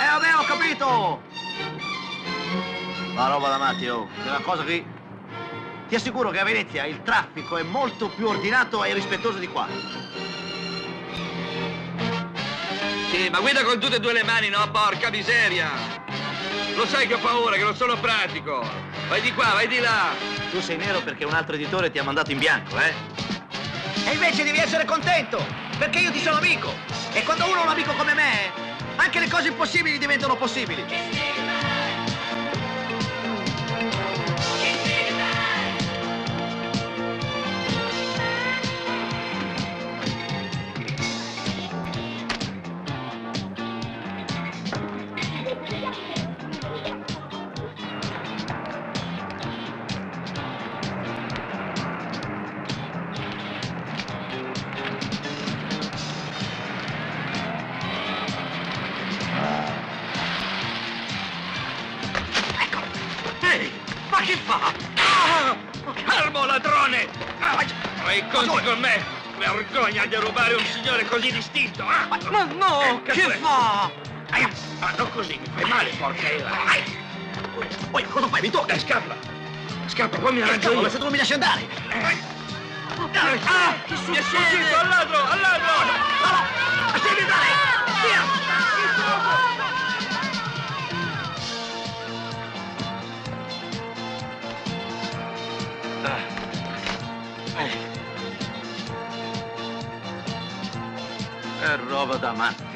Eh, vabbè, ho capito! La roba da matti, oh. È una cosa che... Ti assicuro che a Venezia il traffico è molto più ordinato e rispettoso di qua. Sì, ma guida con tutte e due le mani, no? Porca miseria! Lo sai che ho paura, che non sono pratico. Vai di qua, vai di là. Tu sei nero perché un altro editore ti ha mandato in bianco, eh? E invece devi essere contento, perché io ti sono amico. E quando uno è un amico come me, anche le cose impossibili diventano possibili. Ma che fa? Ah! Calmo, ladrone! Ah, Fai i conti con me! Vergogna di rubare un signore così distinto! Ah! Ma no, Ecco che questo. fa? Ah, non così, mi fai male, porca Eva! Poi cosa fai? Mi tocca! Dai, scappa! Scappa, poi mi Eh, arrangio io! se tu non mi lasci andare! Ah, mi è sfuggito, al ladro, al ladro! Lasciami È roba da matti.